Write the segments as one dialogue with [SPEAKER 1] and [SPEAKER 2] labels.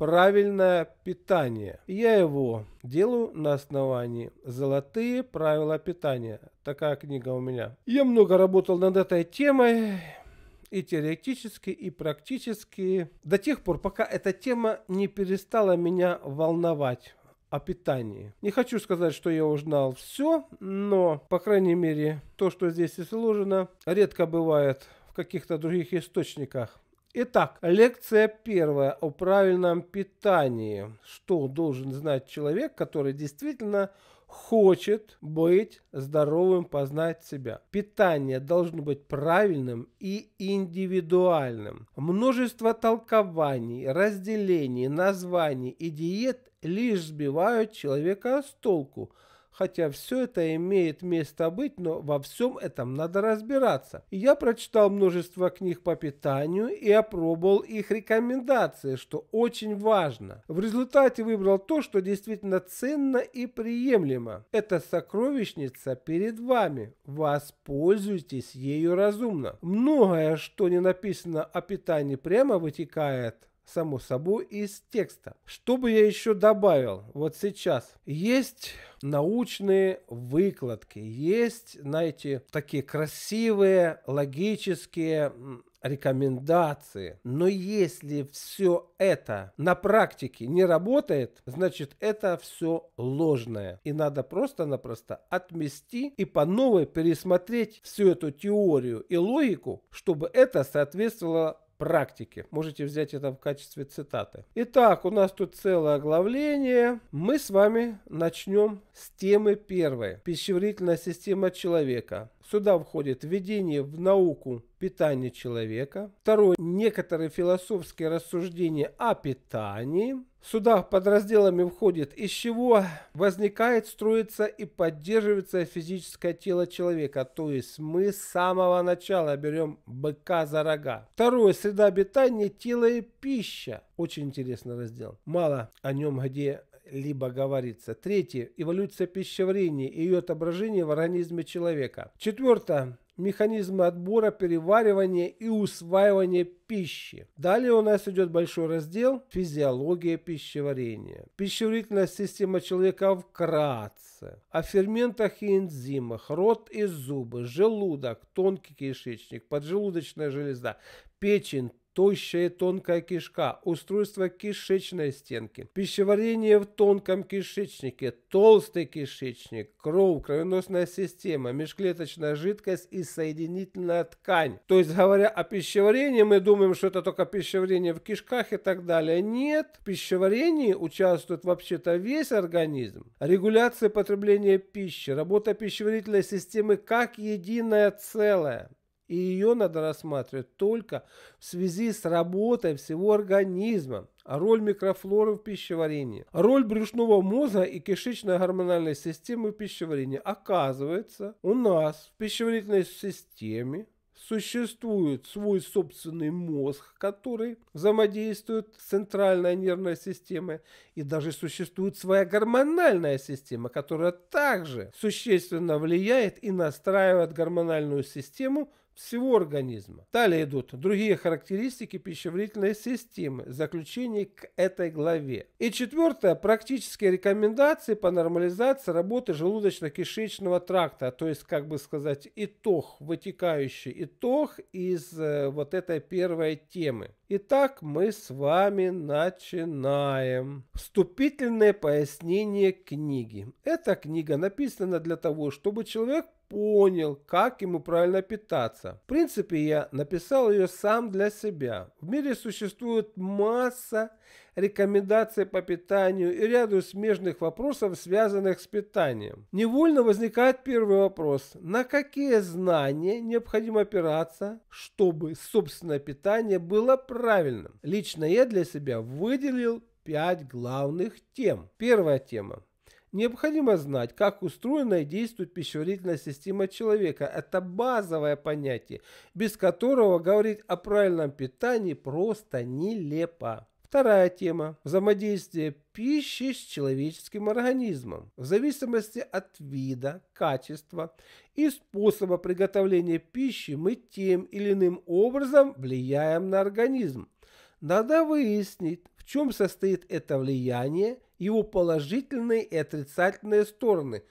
[SPEAKER 1] правильное питание. Я его делаю на основании «Золотые правила питания». Такая книга у меня. Я много работал над этой темой и теоретически, и практически, до тех пор, пока эта тема не перестала меня волновать о питании. Не хочу сказать, что я узнал все, но, по крайней мере, то, что здесь изложено, редко бывает в каких-то других источниках. Итак, лекция первая о правильном питании. Что должен знать человек, который действительно хочет быть здоровым, познать себя. Питание должно быть правильным и индивидуальным. Множество толкований, разделений, названий и диет лишь сбивают человека с толку – хотя все это имеет место быть, но во всем этом надо разбираться. я прочитал множество книг по питанию и опробовал их рекомендации, что очень важно. В результате выбрал то, что действительно ценно и приемлемо. Это сокровищница перед вами. Воспользуйтесь ею разумно. Многое, что не написано о питании, прямо вытекает само собой, из текста. Что бы я еще добавил вот сейчас? Есть научные выкладки, есть, знаете, такие красивые, логические рекомендации. Но если все это на практике не работает, значит это все ложное. И надо просто-напросто отмести и по новой пересмотреть всю эту теорию и логику, чтобы это соответствовало практики. Можете взять это в качестве цитаты. Итак, у нас тут целое оглавление. Мы с вами начнем с темы первой. Пищеварительная система человека. Сюда входит введение в науку питания человека. Второе. Некоторые философские рассуждения о питании. Сюда под разделами входит, из чего возникает, строится и поддерживается физическое тело человека. То есть мы с самого начала берем быка за рога. Второе. Среда обитания, тело и пища. Очень интересный раздел. Мало о нем где либо говорится. Третье. Эволюция пищеварения и ее отображение в организме человека. Четвертое механизмы отбора, переваривания и усваивания пищи. Далее у нас идет большой раздел «Физиология пищеварения». Пищеварительная система человека вкратце. О ферментах и энзимах, рот и зубы, желудок, тонкий кишечник, поджелудочная железа, печень, тощая тонкая кишка, устройство кишечной стенки, пищеварение в тонком кишечнике, толстый кишечник, кровь, кровеносная система, межклеточная жидкость и соединительная ткань. То есть, говоря о пищеварении, мы думаем, что это только пищеварение в кишках и так далее. Нет, в пищеварении участвует вообще-то весь организм. Регуляция потребления пищи, работа пищеварительной системы как единое целое. И ее надо рассматривать только в связи с работой всего организма. А роль микрофлоры в пищеварении. Роль брюшного мозга и кишечной гормональной системы в пищеварении. Оказывается, у нас в пищеварительной системе существует свой собственный мозг, который взаимодействует с центральной нервной системой, и даже существует своя гормональная система, которая также существенно влияет и настраивает гормональную систему всего организма. Далее идут другие характеристики пищеварительной системы, заключение к этой главе. И четвертое, практические рекомендации по нормализации работы желудочно-кишечного тракта, то есть, как бы сказать, итог, вытекающий итог из э, вот этой первой темы. Итак, мы с вами начинаем. Вступительное пояснение книги. Эта книга написана для того, чтобы человек понял, как ему правильно питаться. В принципе, я написал ее сам для себя. В мире существует масса рекомендаций по питанию и ряду смежных вопросов, связанных с питанием. Невольно возникает первый вопрос. На какие знания необходимо опираться, чтобы собственное питание было правильным? Лично я для себя выделил пять главных тем. Первая тема Необходимо знать, как устроена и действует пищеварительная система человека. Это базовое понятие, без которого говорить о правильном питании просто нелепо. Вторая тема – взаимодействие пищи с человеческим организмом. В зависимости от вида, качества и способа приготовления пищи мы тем или иным образом влияем на организм. Надо выяснить, чем состоит это влияние, его положительные и отрицательные стороны.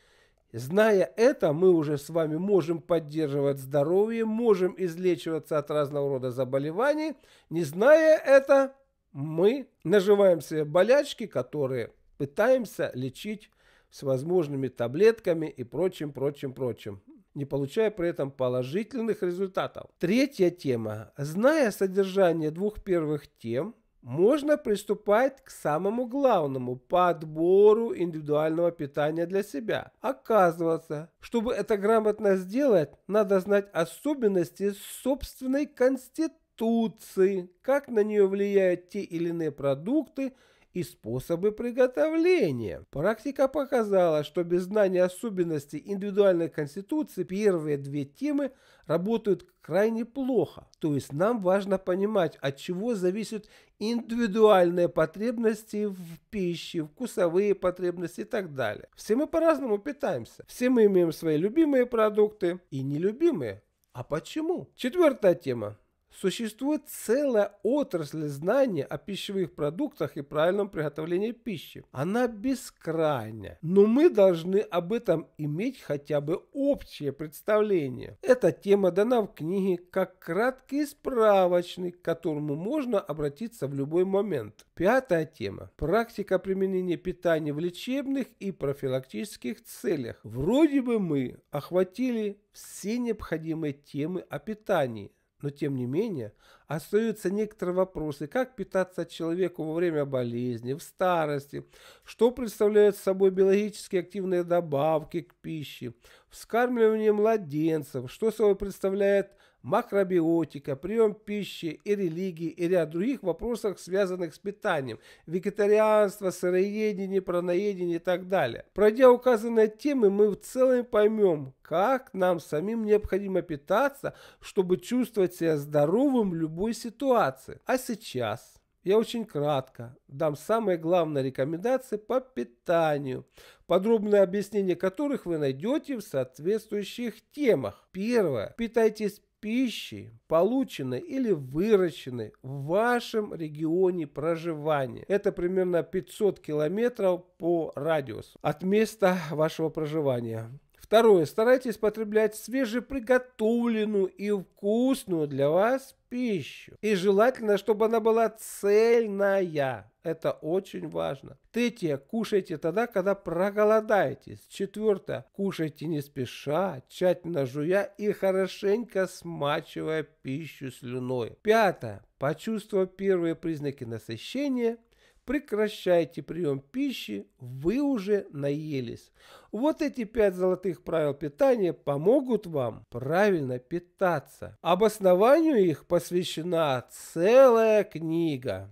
[SPEAKER 1] Зная это, мы уже с вами можем поддерживать здоровье, можем излечиваться от разного рода заболеваний. Не зная это, мы наживаем себе болячки, которые пытаемся лечить с возможными таблетками и прочим, прочим, прочим не получая при этом положительных результатов. Третья тема. Зная содержание двух первых тем, можно приступать к самому главному – подбору индивидуального питания для себя. Оказывается, чтобы это грамотно сделать, надо знать особенности собственной конституции, как на нее влияют те или иные продукты – и способы приготовления. Практика показала, что без знания особенностей индивидуальной конституции первые две темы работают крайне плохо. То есть нам важно понимать, от чего зависят индивидуальные потребности в пище, вкусовые потребности и так далее. Все мы по-разному питаемся. Все мы имеем свои любимые продукты и нелюбимые. А почему? Четвертая тема. Существует целая отрасль знания о пищевых продуктах и правильном приготовлении пищи. Она бескрайня, но мы должны об этом иметь хотя бы общее представление. Эта тема дана в книге как краткий справочник, к которому можно обратиться в любой момент. Пятая тема. Практика применения питания в лечебных и профилактических целях. Вроде бы мы охватили все необходимые темы о питании. Но тем не менее, остаются некоторые вопросы, как питаться человеку во время болезни, в старости, что представляют собой биологически активные добавки к пище, вскармливание младенцев, что собой представляет макробиотика, прием пищи и религии и ряд других вопросов, связанных с питанием, вегетарианство, сыроедение, праноедение и так далее. Пройдя указанные темы, мы в целом поймем, как нам самим необходимо питаться, чтобы чувствовать себя здоровым в любой ситуации. А сейчас я очень кратко дам самые главные рекомендации по питанию, подробное объяснение которых вы найдете в соответствующих темах. Первое. Питайтесь пищи, полученной или выращенной в вашем регионе проживания. Это примерно 500 километров по радиусу от места вашего проживания. Второе. Старайтесь потреблять свежеприготовленную и вкусную для вас пищу. И желательно, чтобы она была цельная. Это очень важно. Третье. Кушайте тогда, когда проголодаетесь. Четвертое. Кушайте не спеша, тщательно жуя и хорошенько смачивая пищу слюной. Пятое. Почувствовав первые признаки насыщения, прекращайте прием пищи, вы уже наелись. Вот эти пять золотых правил питания помогут вам правильно питаться. Обоснованию их посвящена целая книга.